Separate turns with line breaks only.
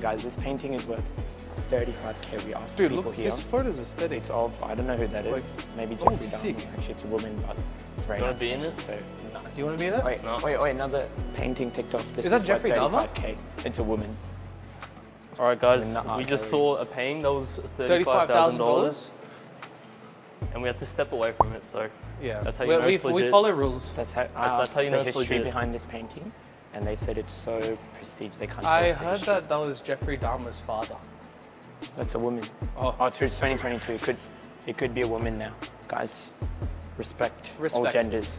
Guys, this painting is worth 35k. We asked
Dude,
people
look,
here.
this photo's aesthetic.
It's of, I don't know who that is.
Like,
Maybe
oh,
Jeffrey
sick.
Dahmer. Actually, it's a woman, but it's very
You wanna be in
painting,
it?
So, no.
Do you want to be in it?
Wait,
No.
wait, wait, another painting ticked off. This
Is that Jeffrey Dahmer?
35k. It's a woman.
All right, guys, we just saw a painting that was
Thirty-five
thirty-five
thousand
thousand
dollars.
dollars, and we had to step away from it. So
Yeah,
That's how you
we,
know
we,
it's
we
legit.
follow rules.
That's how, I
that's
asked
how you
the
know it's
history
legit.
behind this painting, and they said it's so prestige they can't.
I heard that that was Jeffrey Dahmer's father.
That's a woman.
Oh.
Oh, it's 2022. It could, it could be a woman now. Guys, respect, all genders.